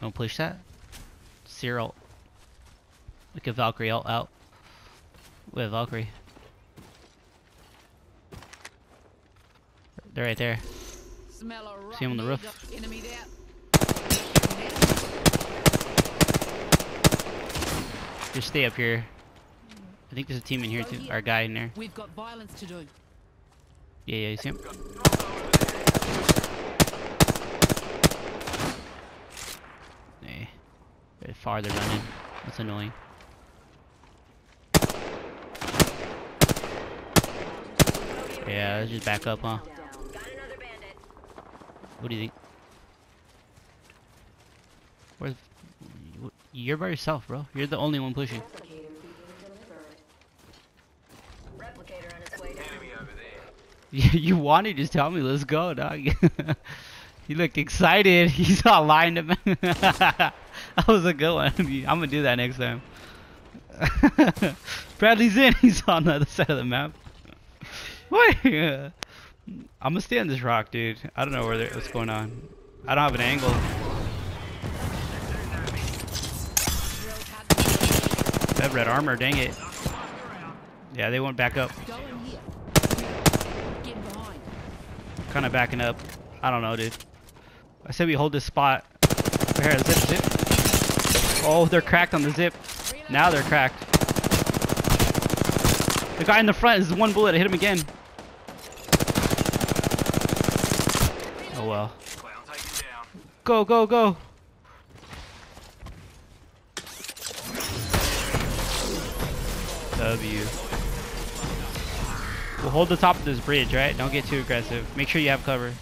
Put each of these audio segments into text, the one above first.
Don't push that. Zero. Look at Valkyrie out. out. We have Valkyrie. They're right there. See him on the roof. Enemy there. Just stay up here. I think there's a team in here too. Our guy in there. We've got violence to do. Yeah, yeah, you see him? Very far they're running. That's annoying. Yeah, let's just back up, huh? What do you think? Where's... You're by yourself, bro. You're the only one pushing. You wanted to just tell me, let's go, dog. he looked excited. He's all lined up. that was a good one. I'm gonna do that next time. Bradley's in. He's on the other side of the map. What? I'm gonna stay on this rock, dude. I don't know where they're- what's going on. I don't have an angle. Have red armor. Dang it. Yeah, they went back up. Go in here. Get behind. Kind of backing up. I don't know, dude. I said we hold this spot. Here, zip, zip. Oh, they're cracked on the zip. Now they're cracked. The guy in the front is one bullet. I hit him again. Oh well. Go, go, go. W. We'll hold the top of this bridge, right? Don't get too aggressive. Make sure you have cover.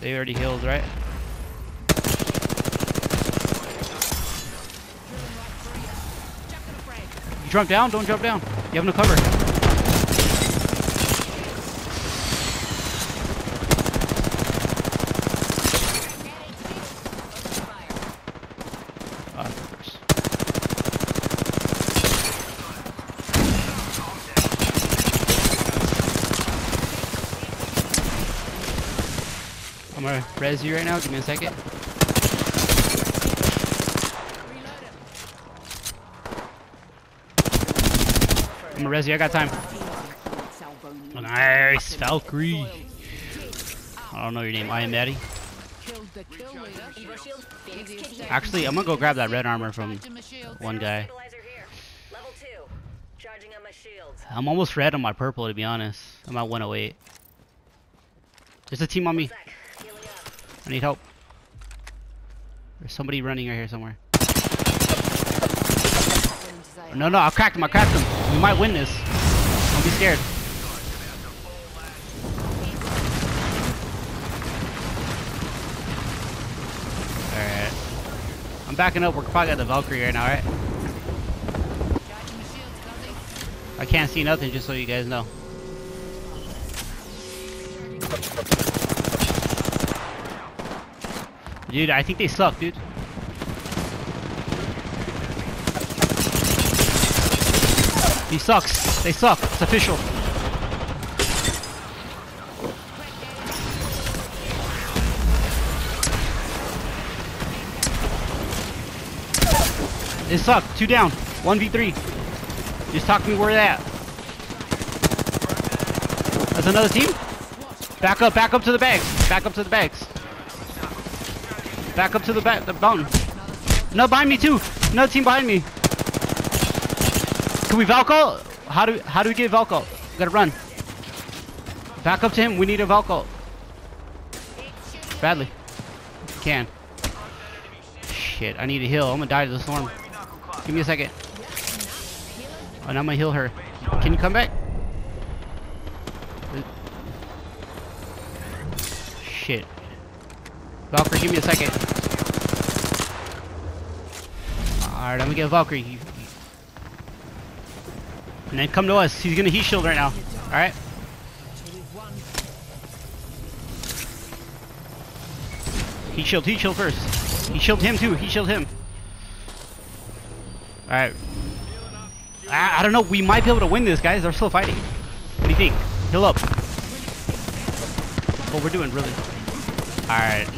They already healed, right? You jump down? Don't jump down. You have no cover. Gonna res you right now. Give me a second. I'm gonna res you. I got time. Salvonian. Nice, Valkyrie. I don't know your name. I am Daddy. Killed the kill leader. Evo shield. Phoenix kit here. Actually, I'm gonna go grab that red armor from one guy. Stabilizer here. Level two. Charging on my shields. I'm almost red on my purple, to be honest. I'm at 108. There's a team on me. I need help. There's somebody running right here somewhere. Oh, no, no, I cracked him. I cracked him. We might win this. Don't be scared. Alright. I'm backing up. We're probably at the Valkyrie right now, right? I can't see nothing, just so you guys know. Dude, I think they suck, dude. He sucks. They suck. It's official. They suck. Two down. 1v3. Just talk to me where they at. That's another team? Back up, back up to the bags. Back up to the bags. Back up to the back, the mountain. No, behind me too. Another team behind me. Can we Valko? How do how do we get Valko? Gotta run. Back up to him. We need a Valko. Badly. Can. Shit, I need a heal. I'm gonna die to the storm. Give me a second. Oh, now I'm gonna heal her. Can you come back? Shit. Valkyrie, give me a second. Alright, I'm gonna get Valkyrie. And then come to us. He's gonna heat shield right now. Alright? Heat shield, heat shield first. He shield him too. He shield him. Alright. I, I don't know. We might be able to win this, guys. They're still fighting. What do you think? Heal up. What we're doing, really. Alright.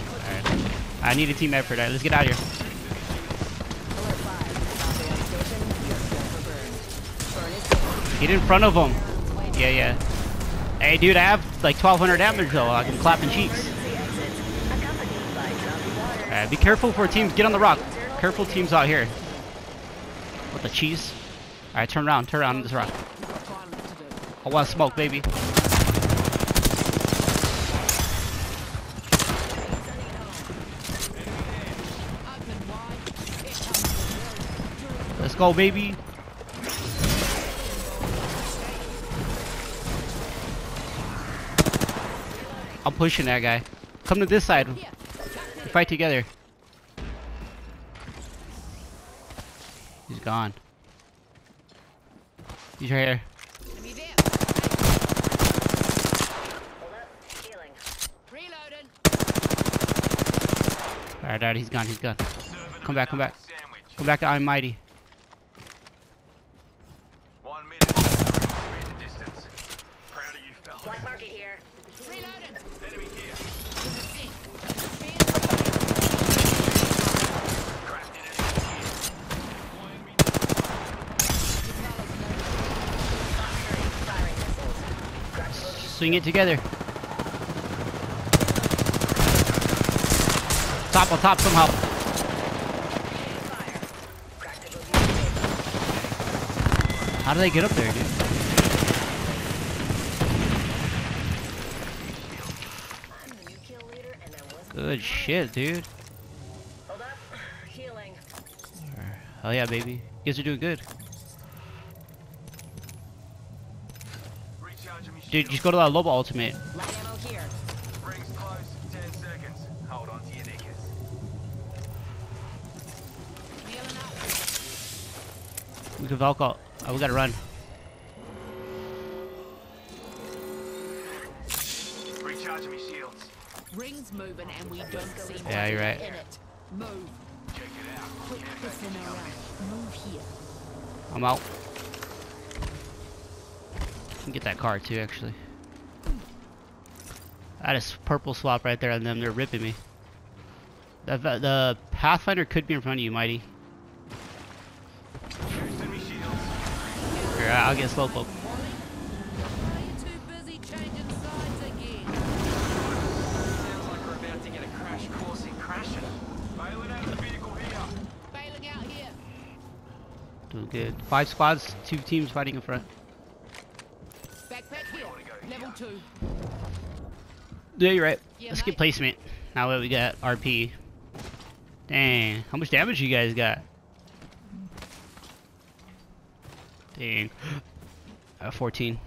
I need a team effort. Alright, let's get out of here. Alert 5. Copy on station. You're clear for burn. Burn is safe. Get in front of them. Yeah, yeah. Hey, dude, I have like 1,200 damage though. I can clap in cheeks. Alright, be careful for teams. Get on the rock. Careful teams out here. With the cheese. Alright, turn around. Turn around on this rock. I want smoke, baby. Open wide. Here comes the world. Let's go, baby. I'm pushing that guy. Come to this side. We fight together. He's gone. He's right here. Alright, alright, he's gone, he's gone. Come back, come back. Come back to I'm Mighty. One minute. Read the distance. Proud of you, fella. Black market here. Reloading. Enemy here. There's a stick. Spears. Cracked in enemy here. One enemy. Firing missiles. Cracked a bogey. Swing it together. Top on top somehow. Fire. Cracked a bogey. How do they get up there, dude? Good shit, dude. Hell yeah, baby. You guys are doing good. Dude, just go to that Loba ultimate. Light ammo here. Rings close. Ten seconds. Hold on to your knickers. Healing up. We can Valko. Oh, we gotta run. Recharging me shields. Rings moving and we don't see Yeah, you're right. in it. Move. Check it out. Quick pissing around. Move here. I'm out. Can get that car too, actually. That is purple swap right there on them. They're ripping me. The, the the Pathfinder could be in front of you, Mighty. Here. Bailing out here. Doing good. Five squads, two teams fighting in front. Backpack here. Level two. Yeah, you're right. Yeah, Let's get placement. Now that we got RP. Dang, how much damage you guys got? Dang. Uh, 14.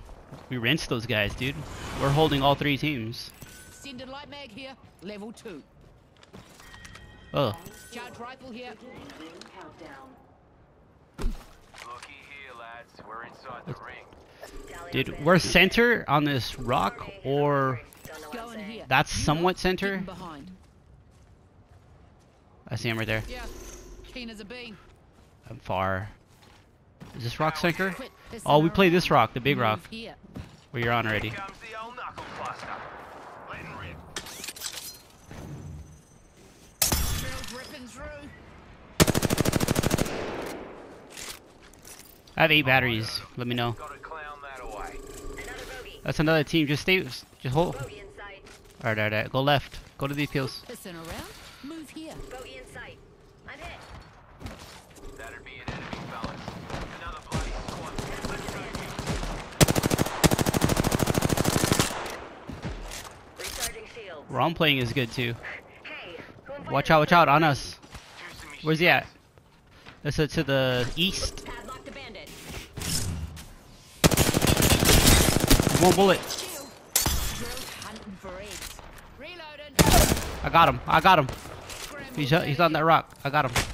We rinsed those guys, dude. We're holding all three teams. Extended light mag here. Level two. Oh, Charge rifle here. Looky here, lads. We're inside the ring. Tally dude, we're center on this rock, or Don't know what I'm Going saying. here. that's somewhat center. I see him right there. Yeah. Keen as a bean. I'm far. Is this rock sinker? Oh, we play this rock, the big rock, where you're on already. Here comes the old knuckle cluster. Letting rip. Drills ripping through. I have eight oh, batteries. Let me know. Gotta clown that away. Another bogey. That's another team. Just stay. Just hold. Bogey in sight. Alright, alright, alright. Go left. Go to these pills. Pissing around. Move here. Bogey in sight. I'm hit. That'd be an enemy, fellas. Another bloody squad. Let's go. I'm playing is good too. Watch out, watch out, on us. Where's he at? That's uh, to the east. One bullet. I got him. I got him. He's he's on that rock. I got him.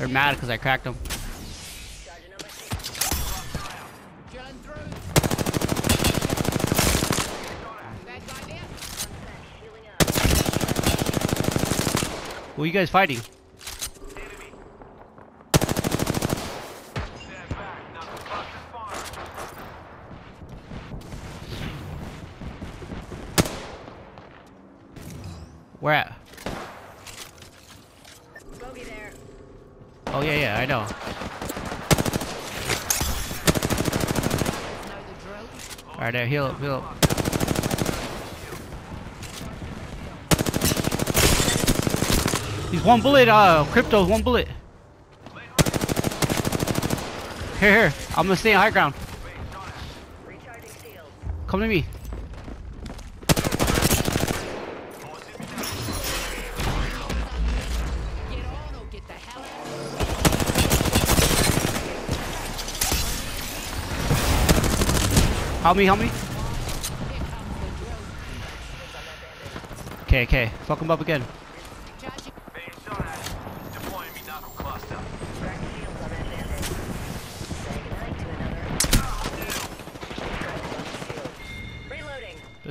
They're mad because I cracked them. Who are you guys fighting? Where at? Oh yeah, yeah, I know. Know. Alright, there, heal up, heal up. He's one bullet, uh, crypto, one bullet. Here, here, I'm gonna stay on high ground. Come to me. Help me, help me. Okay, okay, fuck him up again.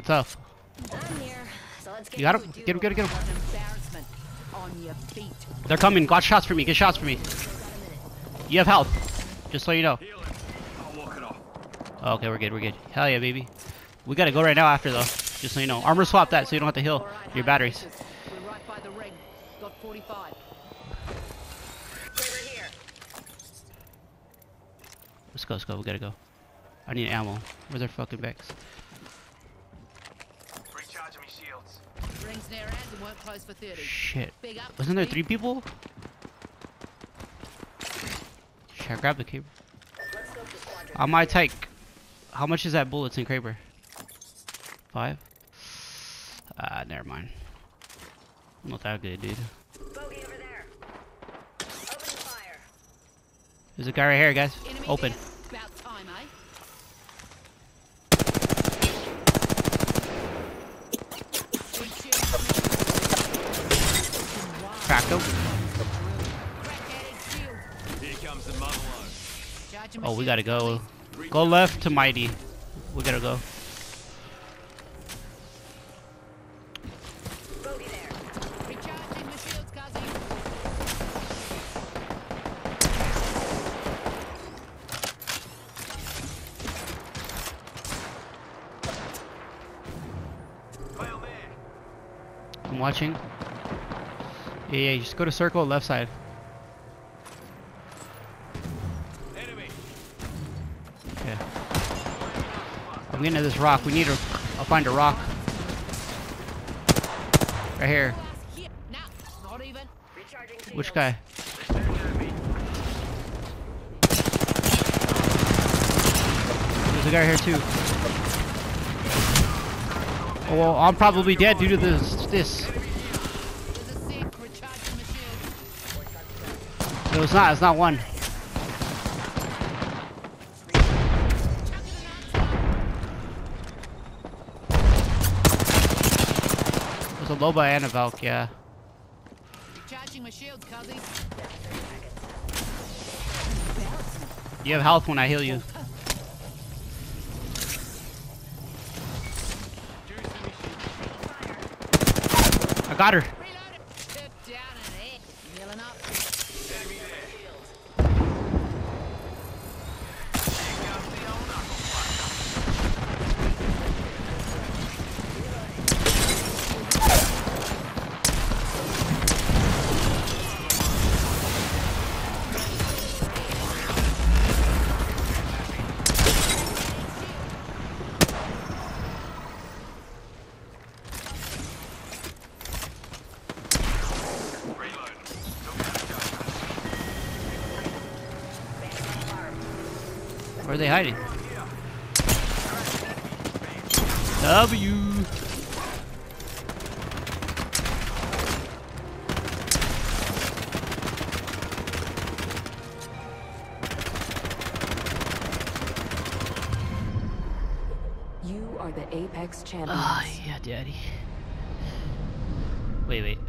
Tough. So You got him? Get him, get him, get him. They're coming. Got shots for me. Get shots for me. You have health. Just so you know. Healing. I'll walk it off. Oh, okay, we're good. We're good. Hell yeah, baby. We gotta go right now after though. Just so you know. Armor swap that so you don't have to heal your batteries. We're right by the ring. Got 45. Flavor here. Let's go. Let's go. We gotta go. I need ammo. Where's their fucking bags? Recharging me shields. Rings near end and weren't close for 30. Shit. Wasn't there three people? Should I grab the Kraber? Let's go for squadron. On my take. How much is that bullets in Kraber? Five? Ah, never mind. Not that good, dude. Over there. Open fire. There's a guy right here, guys. Enemy Open. here. About time, eh? Big shield coming. Cracked him. Here comes the mother load. Charging Oh, we gotta go. Go left to Mighty. We gotta go. I'm watching. Yeah, yeah, just go to circle left side. I'm getting to this rock. We need to. I'll find a rock. Right here. Which guy? There's a guy here too. Oh well, I'm probably dead due to this. This. No, it's not. It's not one. Chuck it an answer. There's a Loba and a Valk. Yeah. Recharging my shields, Kazi. You have health when I heal you. Juicing me shields. I got her. They hiding? W. You are the Apex champions. Ah, yeah, daddy. Wait, wait.